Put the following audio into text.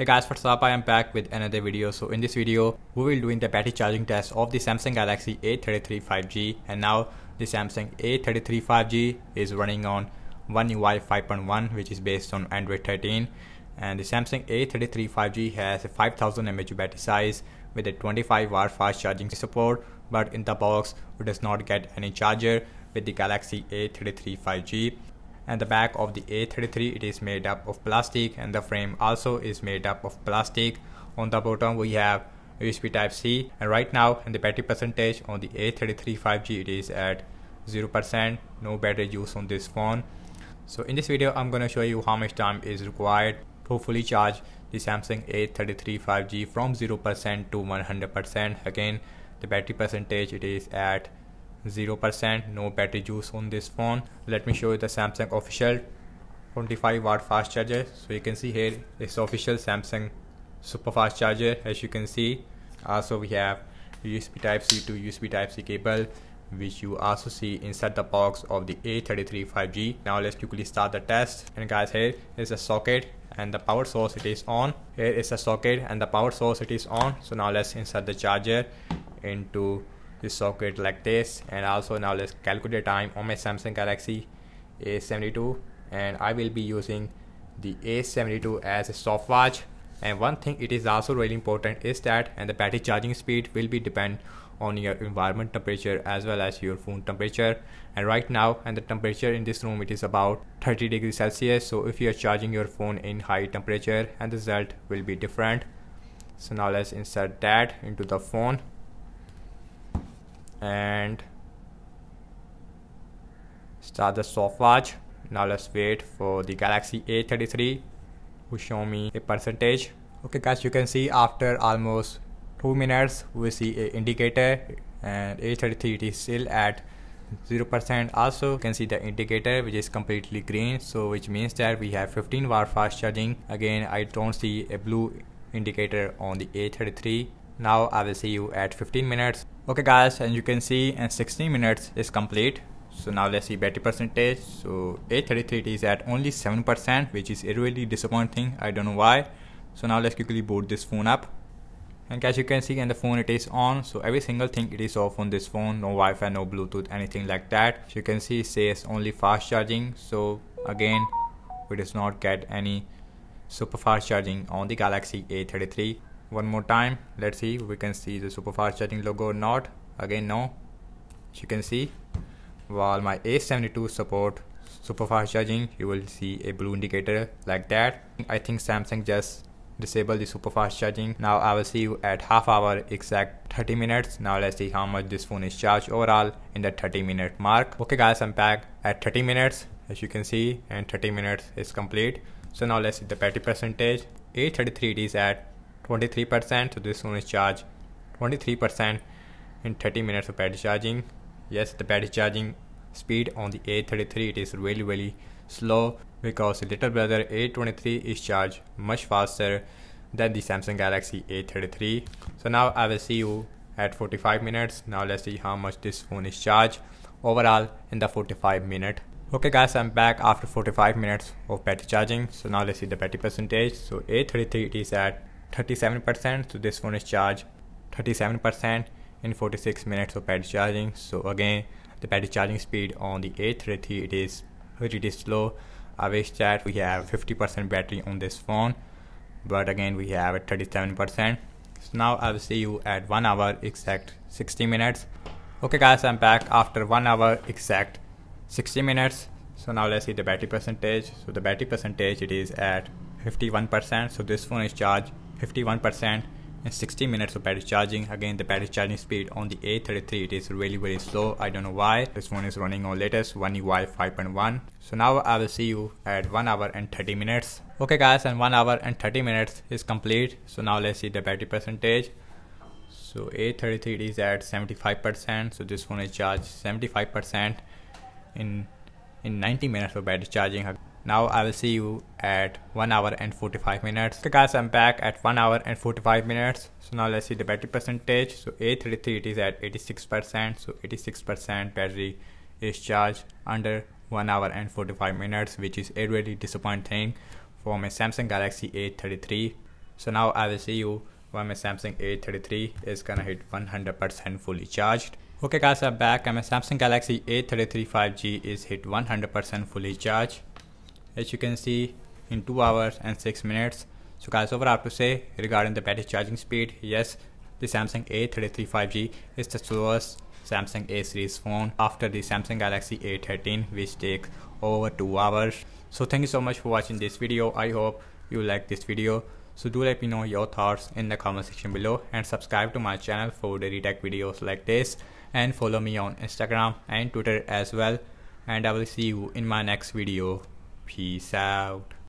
Hey guys, what's up? I am back with another video. So in this video, we will be doing the battery charging test of the Samsung Galaxy A33 5G and now the Samsung A33 5G is running on One UI 5.1 which is based on Android 13 and the Samsung A33 5G has a 5000 mAh battery size with a 25 watt fast charging support but in the box it does not get any charger with the Galaxy A33 5G and the back of the A33 it is made up of plastic and the frame also is made up of plastic. On the bottom we have USB type C and right now and the battery percentage on the A33 5G it is at 0% no battery use on this phone. So in this video I'm gonna show you how much time is required to fully charge the Samsung A33 5G from 0% to 100% again the battery percentage it is at 0% no battery juice on this phone. Let me show you the Samsung official. 25 watt fast charger. So you can see here it's official Samsung super fast charger as you can see. Also we have USB type C to USB type C cable which you also see inside the box of the A33 5G now let's quickly start the test. And guys here is a socket and the power source it is on. Here is a socket and the power source it is on. So now let's insert the charger into this socket like this. And also now let's calculate time. On my Samsung Galaxy A72 and I will be using the A72 as a stopwatch. And one thing it is also really important is that and the battery charging speed will be depend on your environment temperature as well as your phone temperature. And right now and the temperature in this room it is about 30 degrees celsius. So if you are charging your phone in high temperature and the result will be different. So now let's insert that into the phone and start the stopwatch now let's wait for the galaxy a33 to show me a percentage. Okay guys you can see after almost two minutes we see a indicator. And a33 it is still at 0% also you can see the indicator which is completely green. So which means that we have 15 watt fast charging. Again i don't see a blue indicator on the a33 now i will see you at 15 minutes. Okay guys and you can see and 16 minutes is complete. So now let's see battery percentage. So a33 is at only 7% which is really disappointing i don't know why. So now let's quickly boot this phone up. And as you can see in the phone it is on. So every single thing it is off on this phone. No wi-fi no bluetooth anything like that. So you can see it says only fast charging. So again we does not get any super fast charging on the galaxy a33 one more time. Let's see we can see the super fast charging logo or not. Again no. As you can see while my a72 support super fast charging you will see a blue indicator like that. I think samsung just disable the super fast charging. Now i will see you at half hour exact 30 minutes. Now let's see how much this phone is charged overall in the 30 minute mark. Okay guys i'm back at 30 minutes as you can see and 30 minutes is complete. So now let's see the battery percentage. A33 is at 23% so this one is charged 23% in 30 minutes of battery charging. Yes the battery charging speed on the A33 it is really really slow because the little brother A23 is charged much faster than the Samsung Galaxy A33 so now I will see you at 45 minutes. Now let's see how much this phone is charged overall in the 45 minute. Okay guys I'm back after 45 minutes of battery charging. So now let's see the battery percentage. So A33 it is at 37% so this phone is charged 37% in 46 minutes of battery charging. So again the battery charging speed on the A33 it is pretty slow. I wish that we have 50% battery on this phone but again we have a 37% so now I will see you at 1 hour exact 60 minutes. Okay guys I'm back after 1 hour exact 60 minutes. So now let's see the battery percentage. So the battery percentage it is at 51% so this phone is charged 51% in 60 minutes of battery charging. Again the battery charging speed on the a33 it is really very slow. I don't know why. This one is running on latest one ui 5.1 so now i will see you at 1 hour and 30 minutes. Okay guys and 1 hour and 30 minutes is complete. So now let's see the battery percentage. So a33 is at 75 percent. So this one is charged 75 percent in in 90 minutes of battery charging now I will see you at 1 hour and 45 minutes. Okay guys, I'm back at 1 hour and 45 minutes. So now let's see the battery percentage. So A33 it is at 86%. So 86% battery is charged under 1 hour and 45 minutes which is a really disappointing for my Samsung Galaxy A33. so now I will see you when my Samsung A33 is gonna hit 100% fully charged okay guys I'm back and my Samsung Galaxy A33 5G is hit 100% fully charged as you can see in 2 hours and 6 minutes so guys over I have to say regarding the battery charging speed yes the Samsung A33 5G is the slowest Samsung A series phone after the Samsung Galaxy A13 which takes over 2 hours. So thank you so much for watching this video. I hope you like this video. So do let me know your thoughts in the comment section below and subscribe to my channel for daily tech videos like this and follow me on Instagram and Twitter as well and I will see you in my next video. Peace out.